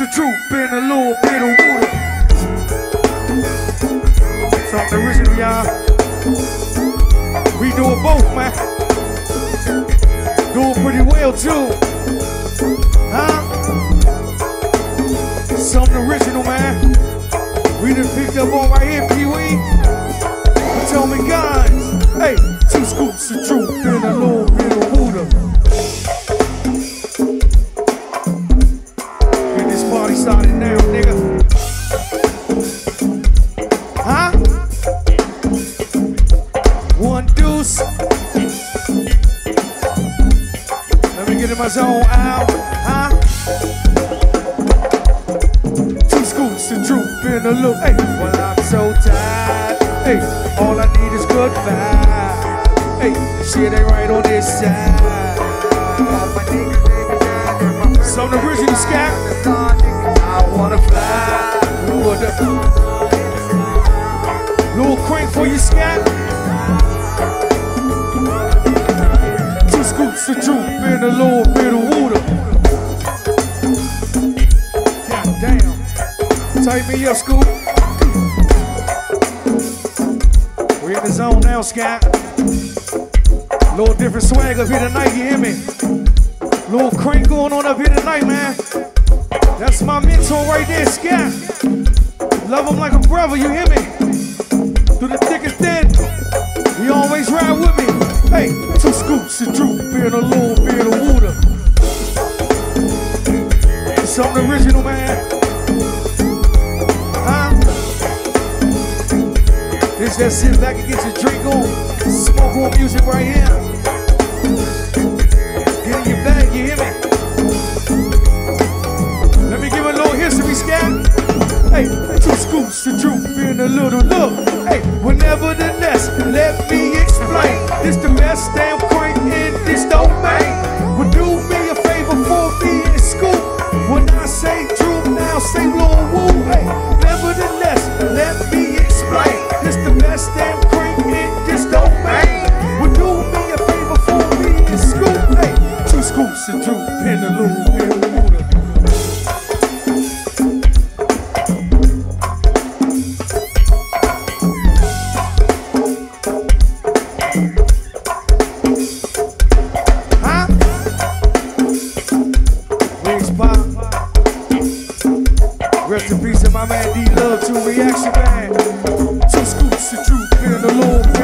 of truth in a little bit of water. Something original, y'all. We do it both, man. Do it pretty well, too. Huh? Something original, man. We done picked up on right here, Pee Wee. Tell me, guys. Hey, two scoops of truth in a little in my zone out. Huh? Two scoops of truth and a little. Hey, well, I'm so tired. Hey, all I need is good vibe. Hey, shit ain't right on this side. So the Some original scat. I wanna fly. With a little crank for you, scat. Scoops of truth and a little bit of water. God damn. Tight me up, Scoop. We in the zone now, Scott. Little different swag up here tonight, you hear me? Little crank going on up here tonight, man. That's my mentor right there, Scott. Love him like a brother, you hear me? Through the thick and thin, he always ride with me. Hey, two scoops of and a little bit of water. Something original, man. Huh? This that sit back and get your drink on, smoke on music right here. Get in your bag, you hear me? Let me give a little history scan. Hey, two scoops of truth and a little look. Hey, well, nevertheless, let me explain. This the best damn crank in domain. Well, do me a favor for me and scoop. When I say true now say little woo. Hey, nevertheless, let me explain. This the best damn crank in this domain. Well, do me a favor for me and scoop. Hey, two scoops and a little truth and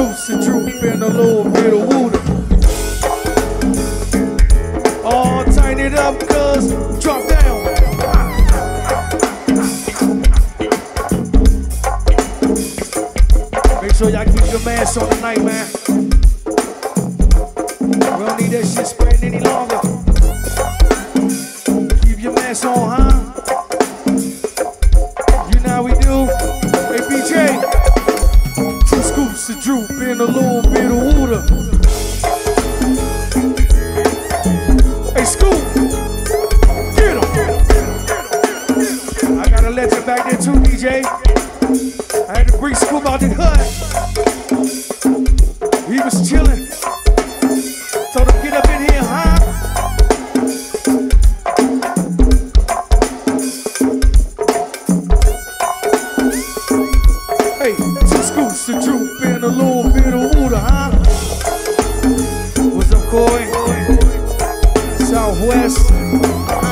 scoops of truth and a little bit of water. Oh, tighten it up, cuz drop down. Make sure y'all keep your mask on tonight, man. We don't need that shit spreading any longer. Keep your mask on, huh? DJ. I had to bring Scoop out the hood. He was chilling. Told him get up in here, huh? Hey, two scoops of droop and a little bit of Uda, huh? What's up, Corey? Southwest.